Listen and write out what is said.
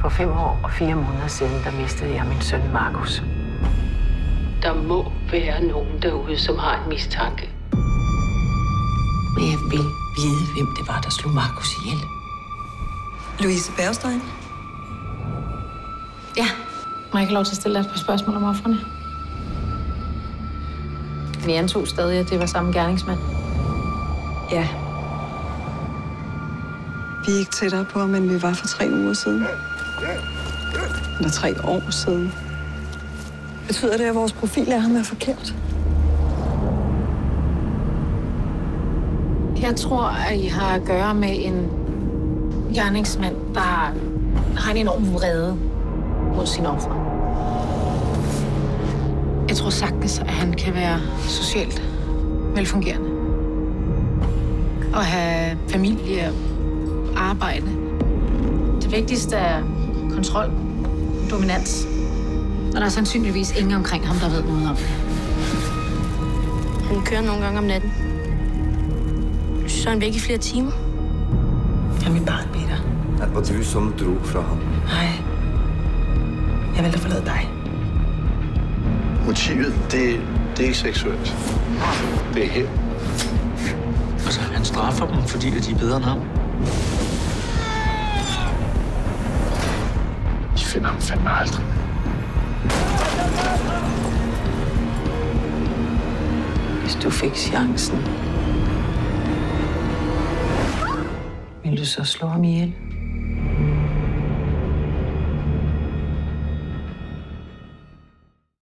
For fem år og fire måneder siden, der mistede jeg min søn Markus. Der må være nogen derude, som har en mistanke. Men jeg vil vide, hvem det var, der slog Markus ihjel. Louise Bergstein? Ja. Må jeg ikke lov til at stille dig et par spørgsmål om offrene? Vi antog stadig, at det var samme gerningsmand. Ja. Vi er ikke tættere på ham, end vi var for tre uger siden. Eller tre år siden. Betyder det, at vores profil af ham er forkert? Jeg tror, at I har at gøre med en gerningsmand, der har en enorm vrede mod sine ofre. Jeg tror sagtens, at han kan være socialt velfungerende. Og have familie og arbejde. Det vigtigste er kontrol, dominans. Og der er sandsynligvis ingen omkring ham, der ved noget om det. Han kører nogle gange om natten. Så er han væk i flere timer. Jeg mit barn, Peter. Det var du som dro fra ham. Nej. Jeg valgte at forlade dig. Motivet, det, det er ikke seksuelt. Det er hævn. Altså, han straffer dem, fordi de er bedre end ham. Finder ham fandme aldrig. Hvis du fik chancen, ville du så slå ham ihjel?